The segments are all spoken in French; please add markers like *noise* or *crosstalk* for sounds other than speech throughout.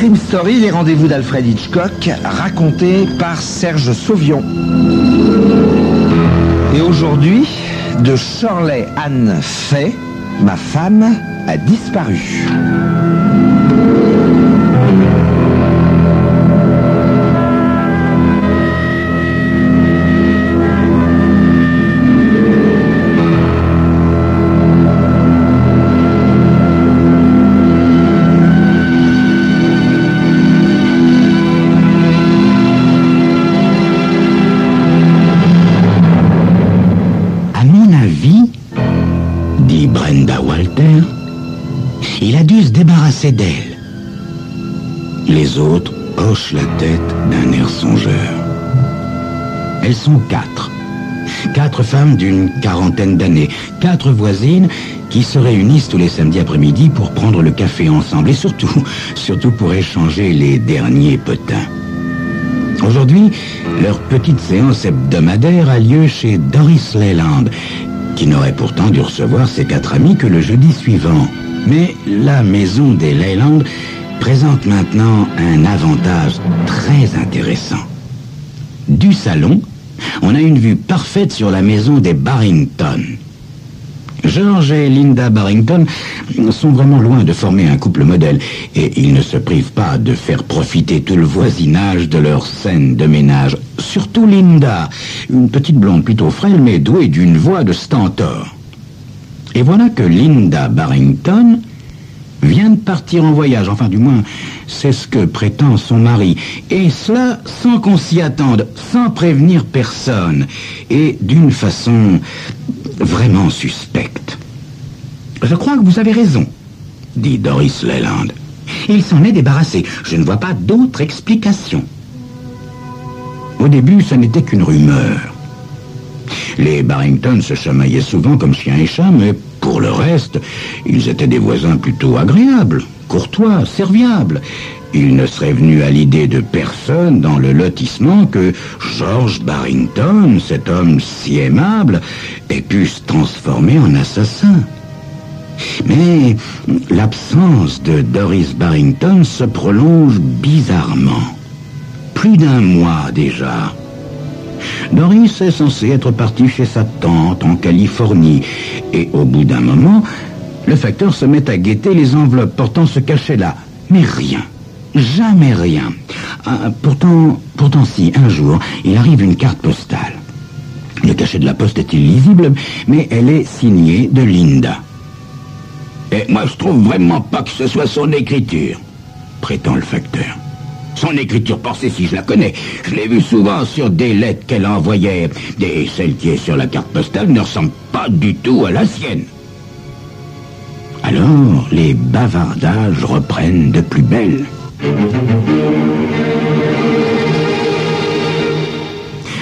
Crime Story, les rendez-vous d'Alfred Hitchcock, racontés par Serge Sauvion. Et aujourd'hui, de Shirley Anne Fay, ma femme a disparu. Se débarrasser d'elle. Les autres hochent la tête d'un air songeur. Elles sont quatre. Quatre femmes d'une quarantaine d'années, quatre voisines qui se réunissent tous les samedis après-midi pour prendre le café ensemble et surtout, surtout pour échanger les derniers potins. Aujourd'hui, leur petite séance hebdomadaire a lieu chez Doris Leyland, qui n'aurait pourtant dû recevoir ses quatre amis que le jeudi suivant. Mais la maison des Leyland présente maintenant un avantage très intéressant. Du salon, on a une vue parfaite sur la maison des Barrington. George et Linda Barrington sont vraiment loin de former un couple modèle et ils ne se privent pas de faire profiter tout le voisinage de leur scène de ménage. Surtout Linda, une petite blonde plutôt frêle mais douée d'une voix de stentor. Et voilà que Linda Barrington vient de partir en voyage, enfin du moins c'est ce que prétend son mari, et cela sans qu'on s'y attende, sans prévenir personne, et d'une façon vraiment suspecte. Je crois que vous avez raison, dit Doris Leland. Il s'en est débarrassé. Je ne vois pas d'autre explication. Au début, ce n'était qu'une rumeur. Les Barrington se chamaillaient souvent comme chien et chat, mais pour le reste, ils étaient des voisins plutôt agréables, courtois, serviables. Il ne serait venu à l'idée de personne dans le lotissement que George Barrington, cet homme si aimable, ait pu se transformer en assassin. Mais l'absence de Doris Barrington se prolonge bizarrement. Plus d'un mois déjà. Doris est censée être partie chez sa tante en Californie. Et au bout d'un moment, le facteur se met à guetter les enveloppes portant ce cachet-là. Mais rien. Jamais rien. Ah, pourtant, si, un jour, il arrive une carte postale. Le cachet de la poste est illisible, mais elle est signée de Linda. Et moi, je trouve vraiment pas que ce soit son écriture, prétend le facteur. Son écriture pensée, si je la connais, je l'ai vue souvent sur des lettres qu'elle envoyait. Et celle qui est sur la carte postale ne ressemble pas du tout à la sienne. Alors, les bavardages reprennent de plus belle.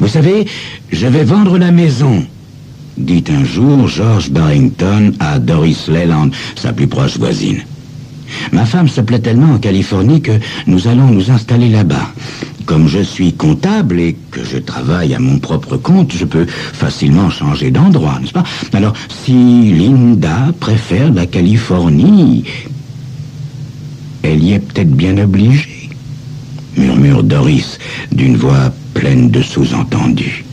Vous savez, je vais vendre la maison, dit un jour George Barrington à Doris Leland, sa plus proche voisine. Ma femme se plaît tellement en Californie que nous allons nous installer là-bas. Comme je suis comptable et que je travaille à mon propre compte, je peux facilement changer d'endroit, n'est-ce pas? Alors, si Linda préfère la Californie, elle y est peut-être bien obligée, murmure Doris d'une voix pleine de sous-entendus.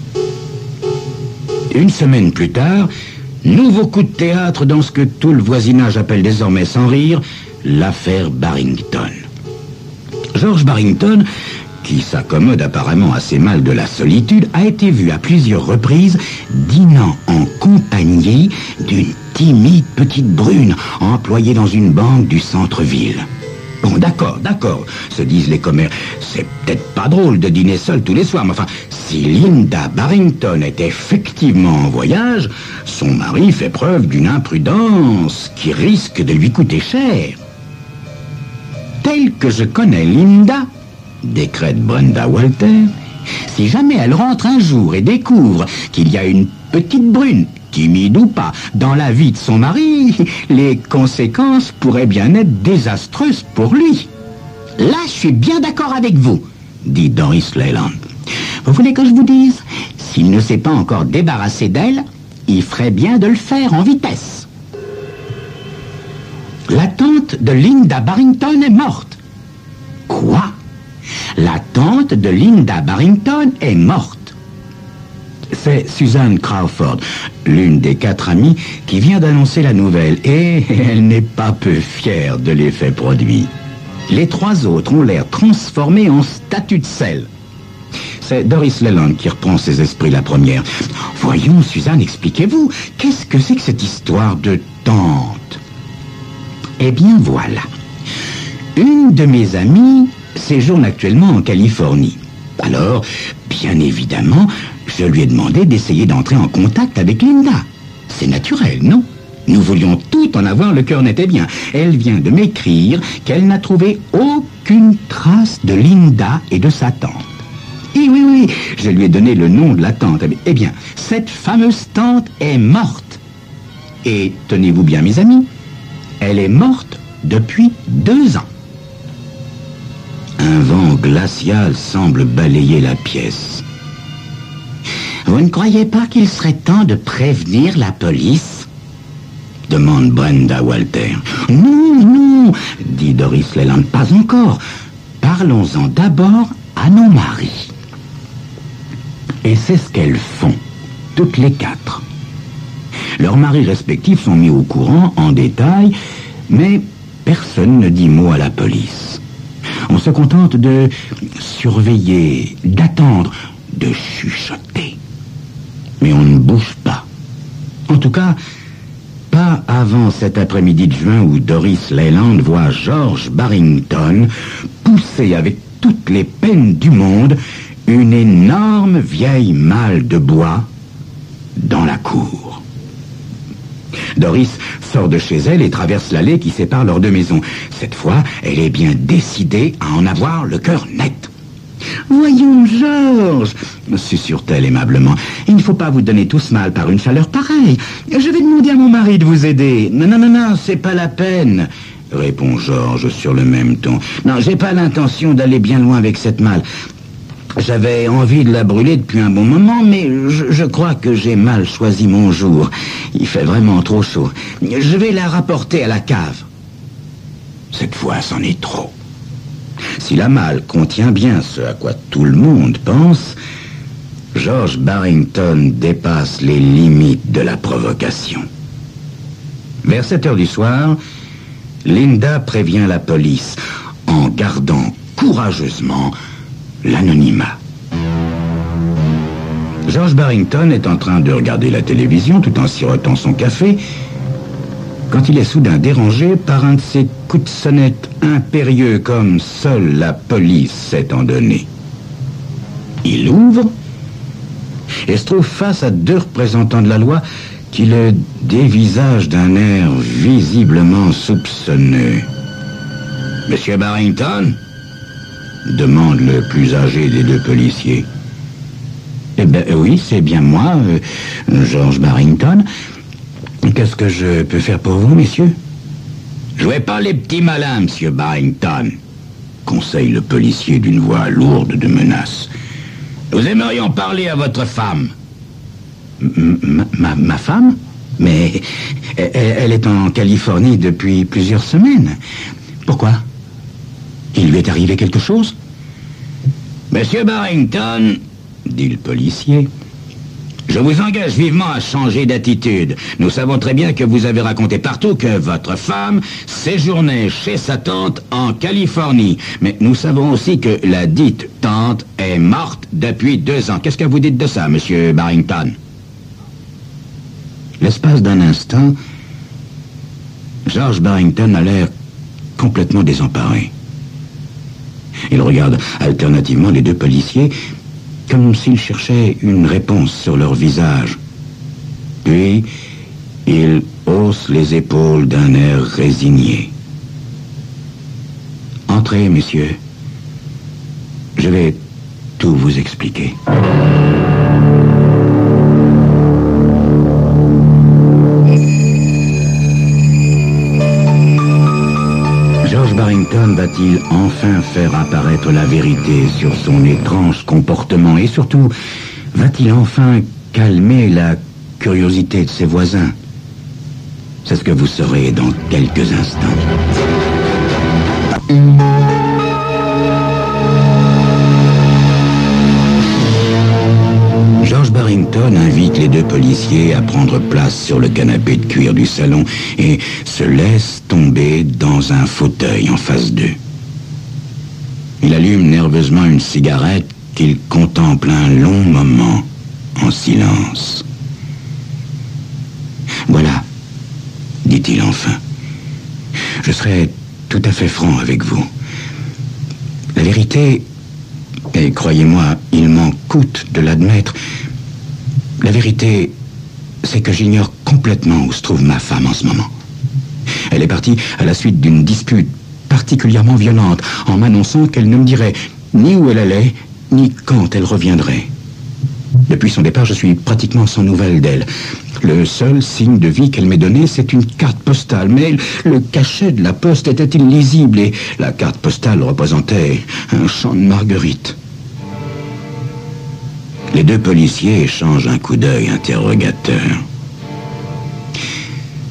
Une semaine plus tard, nouveau coup de théâtre dans ce que tout le voisinage appelle désormais sans rire l'affaire Barrington. George Barrington, qui s'accommode apparemment assez mal de la solitude, a été vu à plusieurs reprises dînant en compagnie d'une timide petite brune employée dans une banque du centre-ville. Bon, d'accord, d'accord, se disent les commères. C'est peut-être pas drôle de dîner seul tous les soirs, mais enfin, si Linda Barrington est effectivement en voyage, son mari fait preuve d'une imprudence qui risque de lui coûter cher. Telle que je connais Linda, décrète Brenda Walter, si jamais elle rentre un jour et découvre qu'il y a une petite brune, timide ou pas, dans la vie de son mari, les conséquences pourraient bien être désastreuses pour lui. Là, je suis bien d'accord avec vous, dit Doris Leyland. Vous voulez que je vous dise S'il ne s'est pas encore débarrassé d'elle, il ferait bien de le faire en vitesse. La tante de Linda Barrington est morte. tante de Linda Barrington est morte. C'est Suzanne Crawford, l'une des quatre amies, qui vient d'annoncer la nouvelle, et *laughs* elle n'est pas peu fière de l'effet produit. Les trois autres ont l'air transformés en statues de sel. C'est Doris Leland qui reprend ses esprits la première. Voyons, Suzanne, expliquez-vous, qu'est-ce que c'est que cette histoire de tante? Eh bien, voilà. Une de mes amies séjourne actuellement en Californie. Alors, bien évidemment, je lui ai demandé d'essayer d'entrer en contact avec Linda. C'est naturel, non? Nous voulions tout en avoir le cœur net et bien. Elle vient de m'écrire qu'elle n'a trouvé aucune trace de Linda et de sa tante. Et oui, oui, je lui ai donné le nom de la tante. Eh bien, cette fameuse tante est morte. Et tenez-vous bien, mes amis, elle est morte depuis deux ans. Un vent glacial semble balayer la pièce. Vous ne croyez pas qu'il serait temps de prévenir la police? demande Brenda Walter. Non, non, dit Doris Leland, pas encore. Parlons-en d'abord à nos maris. Et c'est ce qu'elles font, toutes les quatre. Leurs maris respectifs sont mis au courant en détail, mais personne ne dit mot à la police. On se contente de surveiller, d'attendre, de chuchoter mais on ne bouge pas. En tout cas, pas avant cet après-midi de juin où Doris Leyland voit George Barrington pousser avec toutes les peines du monde une énorme vieille malle de bois dans la cour. Doris sort de chez elle et traverse l'allée qui sépare leurs deux maisons. Cette fois, elle est bien décidée à en avoir le cœur net. Voyons, Georges, susurre-t-elle aimablement, il ne faut pas vous donner tous mal par une chaleur pareille. Je vais demander à mon mari de vous aider. Non, non, non, non, c'est pas la peine, répond Georges sur le même ton. Non, j'ai pas l'intention d'aller bien loin avec cette malle. J'avais envie de la brûler depuis un bon moment, mais je, crois que j'ai mal choisi mon jour. Il fait vraiment trop chaud. Je vais la rapporter à la cave. Cette fois, c'en est trop. Si la malle contient bien ce à quoi tout le monde pense, George Barrington dépasse les limites de la provocation. Vers 7 heures du soir, Linda prévient la police en gardant courageusement l'anonymat. George Barrington est en train de regarder la télévision tout en sirotant son café quand il est soudain dérangé par un de ces coups de sonnette impérieux comme seule la police sait en donner. Il ouvre et se trouve face à deux représentants de la loi qui le dévisagent d'un air visiblement soupçonneux. Monsieur Barrington? Demande le plus âgé des deux policiers. Eh bien oui, c'est bien moi, euh, George Barrington. Qu'est-ce que je peux faire pour vous, messieurs? Jouez pas les petits malins, monsieur Barrington, conseille le policier d'une voix lourde de menace. Nous aimerions parler à votre femme. Ma, ma, femme? Mais elle, elle est en Californie depuis plusieurs semaines. Pourquoi? Il lui est arrivé quelque chose Monsieur Barrington, dit le policier, je vous engage vivement à changer d'attitude. Nous savons très bien que vous avez raconté partout que votre femme séjournait chez sa tante en Californie. Mais nous savons aussi que la dite tante est morte depuis deux ans. Qu'est-ce que vous dites de ça, monsieur Barrington? L'espace d'un instant, George Barrington a l'air complètement désemparé. Il regarde alternativement les deux policiers, comme s'ils cherchaient une réponse sur leur visage. Puis, il hausse les épaules d'un air résigné. Entrez, messieurs. Je vais tout vous expliquer. Va-t-il enfin faire apparaître la vérité sur son étrange comportement et surtout, va-t-il enfin calmer la curiosité de ses voisins? C'est ce que vous saurez dans quelques instants. Les deux policiers à prendre place sur le canapé de cuir du salon et se laisse tomber dans un fauteuil en face d'eux. Il allume nerveusement une cigarette qu'il contemple un long moment en silence. Voilà, dit-il enfin. Je serai tout à fait franc avec vous. La vérité, et croyez-moi, il m'en coûte de l'admettre, la vérité, c'est que j'ignore complètement où se trouve ma femme en ce moment. Elle est partie à la suite d'une dispute particulièrement violente en m'annonçant qu'elle ne me dirait ni où elle allait, ni quand elle reviendrait. Depuis son départ, je suis pratiquement sans nouvelles d'elle. Le seul signe de vie qu'elle m'ait donné, c'est une carte postale. Mais le cachet de la poste était illisible et la carte postale représentait un champ de marguerite. Les deux policiers échangent un coup d'œil interrogateur.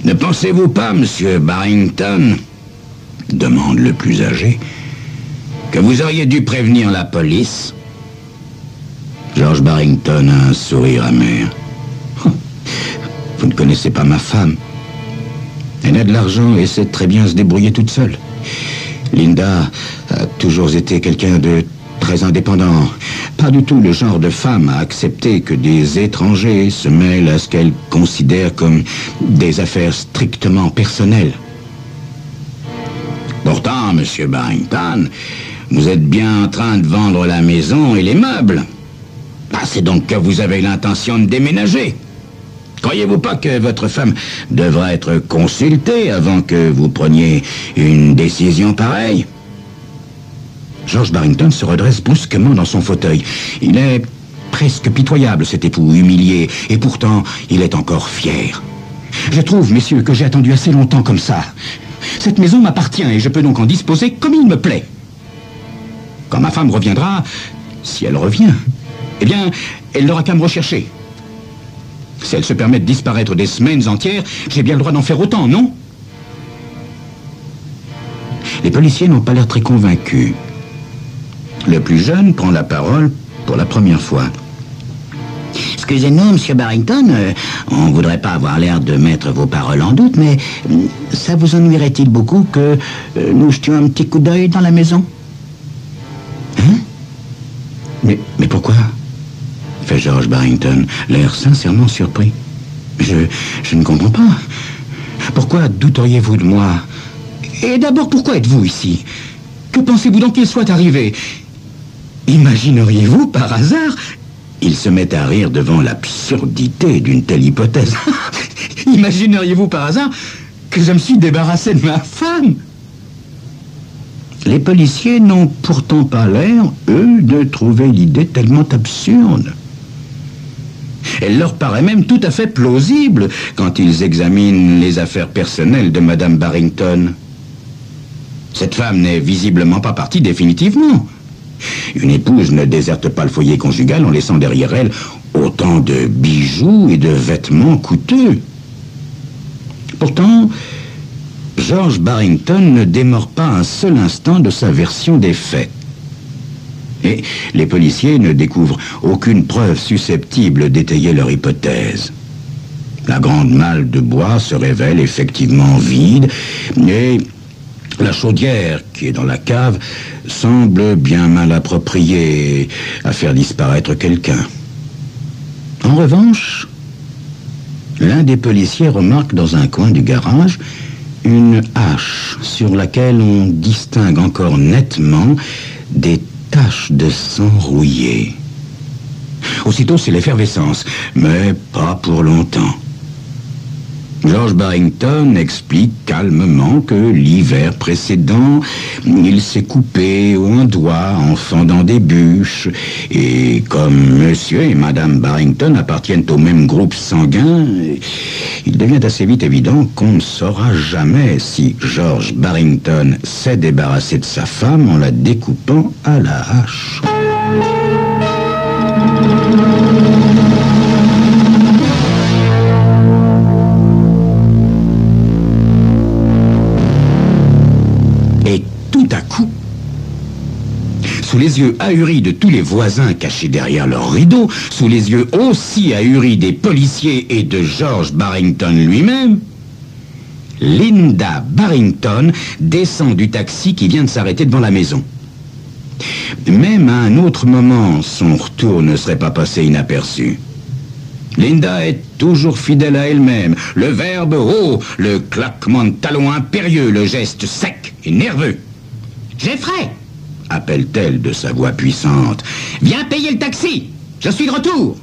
Ne pensez-vous pas, monsieur Barrington, demande le plus âgé, que vous auriez dû prévenir la police? George Barrington a un sourire amer. Vous ne connaissez pas ma femme. Elle a de l'argent et sait très bien se débrouiller toute seule. Linda a toujours été quelqu'un de très indépendant. Pas du tout le genre de femme à accepter que des étrangers se mêlent à ce qu'elle considère comme des affaires strictement personnelles. Pourtant, monsieur Barrington, vous êtes bien en train de vendre la maison et les meubles. Ah, c'est donc que vous avez l'intention de déménager. Croyez-vous pas que votre femme devrait être consultée avant que vous preniez une décision pareille? George Barrington se redresse brusquement dans son fauteuil. Il est presque pitoyable, cet époux humilié, et pourtant, il est encore fier. Je trouve, messieurs, que j'ai attendu assez longtemps comme ça. Cette maison m'appartient et je peux donc en disposer comme il me plaît. Quand ma femme reviendra, si elle revient, eh bien, elle n'aura qu'à me rechercher. Si elle se permet de disparaître des semaines entières, j'ai bien le droit d'en faire autant, non? Les policiers n'ont pas l'air très convaincus. Le plus jeune prend la parole pour la première fois. Excusez-nous, Monsieur Barrington, euh, on ne voudrait pas avoir l'air de mettre vos paroles en doute, mais euh, ça vous ennuierait-il beaucoup que euh, nous jetions un petit coup d'œil dans la maison? Hein? Mais, mais pourquoi? fait George Barrington, l'air sincèrement surpris. Je, je ne comprends pas. Pourquoi douteriez-vous de moi? Et d'abord, pourquoi êtes-vous ici? Que pensez-vous? Donc qu'il soit arrivé? Imagineriez-vous par hasard Il se met à rire devant l'absurdité d'une telle hypothèse. *laughs* Imagineriez-vous par hasard que je me suis débarrassé de ma femme? Les policiers n'ont pourtant pas l'air, eux, de trouver l'idée tellement absurde. Elle leur paraît même tout à fait plausible quand ils examinent les affaires personnelles de Madame Barrington. Cette femme n'est visiblement pas partie définitivement. Une épouse ne déserte pas le foyer conjugal en laissant derrière elle autant de bijoux et de vêtements coûteux. Pourtant, George Barrington ne démord pas un seul instant de sa version des faits. Et les policiers ne découvrent aucune preuve susceptible d'étayer leur hypothèse. La grande malle de bois se révèle effectivement vide et la chaudière qui est dans la cave semble bien mal appropriée à faire disparaître quelqu'un. En revanche, l'un des policiers remarque dans un coin du garage une hache sur laquelle on distingue encore nettement des tache de sang rouillé. Aussitôt, c'est l'effervescence, mais pas pour longtemps. George Barrington explique calmement que l'hiver précédent, il s'est coupé un doigt en fendant des bûches, et comme monsieur et madame Barrington appartiennent au même groupe sanguin, il devient assez vite évident qu'on ne saura jamais si George Barrington s'est débarrassé de sa femme en la découpant à la hache. Les yeux ahuris de tous les voisins cachés derrière leurs rideaux, sous les yeux aussi ahuris des policiers et de George Barrington lui-même, Linda Barrington descend du taxi qui vient de s'arrêter devant la maison. Même à un autre moment, son retour ne serait pas passé inaperçu. Linda est toujours fidèle à elle-même. Le verbe haut, le claquement de talons impérieux, le geste sec et nerveux. Jeffrey appelle-t-elle de sa voix puissante. Viens payer le taxi Je suis de retour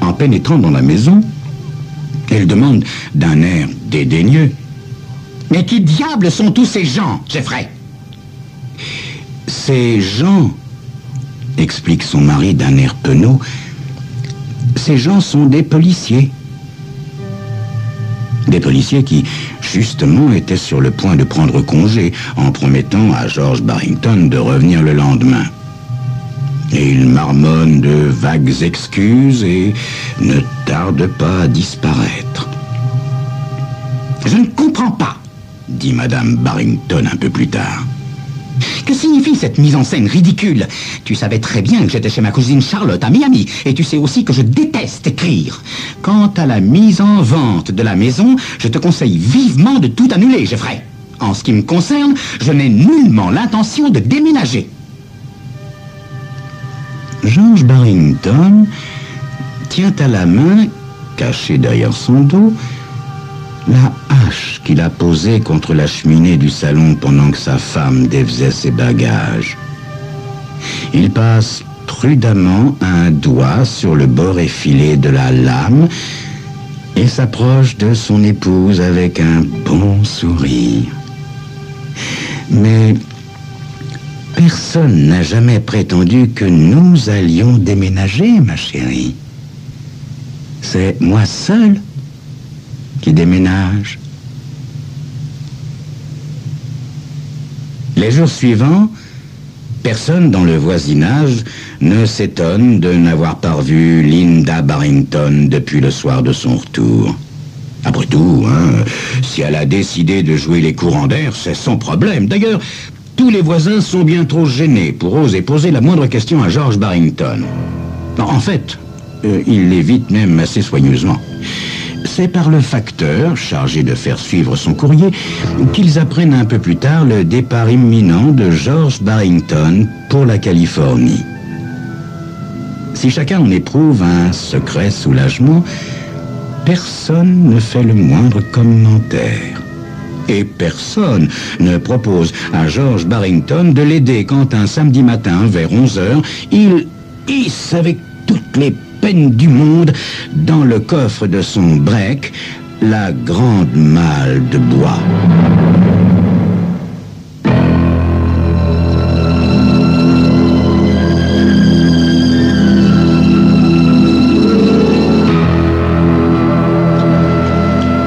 En pénétrant dans la maison, elle demande d'un air dédaigneux. Mais qui diable sont tous ces gens, Jeffrey? Ces gens, explique son mari d'un air penaud, ces gens sont des policiers. Des policiers qui, justement, étaient sur le point de prendre congé en promettant à George Barrington de revenir le lendemain. Et il marmonne de vagues excuses et ne tarde pas à disparaître. Je ne comprends pas, dit Madame Barrington un peu plus tard. Que signifie cette mise en scène ridicule Tu savais très bien que j'étais chez ma cousine Charlotte à Miami, et tu sais aussi que je déteste écrire. Quant à la mise en vente de la maison, je te conseille vivement de tout annuler, Jeffrey. En ce qui me concerne, je n'ai nullement l'intention de déménager. George Barrington tient à la main, caché derrière son dos, la hache qu'il a posée contre la cheminée du salon pendant que sa femme défaisait ses bagages. Il passe prudemment un doigt sur le bord effilé de la lame et s'approche de son épouse avec un bon sourire. Mais personne n'a jamais prétendu que nous allions déménager, ma chérie. C'est moi seul qui déménage. Les jours suivants, personne dans le voisinage ne s'étonne de n'avoir pas revu Linda Barrington depuis le soir de son retour. Après tout, hein, si elle a décidé de jouer les courants d'air, c'est son problème. D'ailleurs, tous les voisins sont bien trop gênés pour oser poser la moindre question à George Barrington. En fait, euh, il l'évite même assez soigneusement c'est par le facteur, chargé de faire suivre son courrier, qu'ils apprennent un peu plus tard le départ imminent de George Barrington pour la Californie. Si chacun en éprouve un secret soulagement, personne ne fait le moindre commentaire. Et personne ne propose à George Barrington de l'aider quand un samedi matin, vers 11 heures, il hisse avec toutes les du monde dans le coffre de son break la grande malle de bois.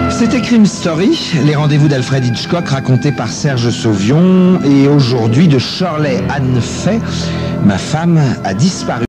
C'était Crime Story, les rendez-vous d'Alfred Hitchcock racontés par Serge Sauvion et aujourd'hui de Shirley Anne Fay, ma femme a disparu.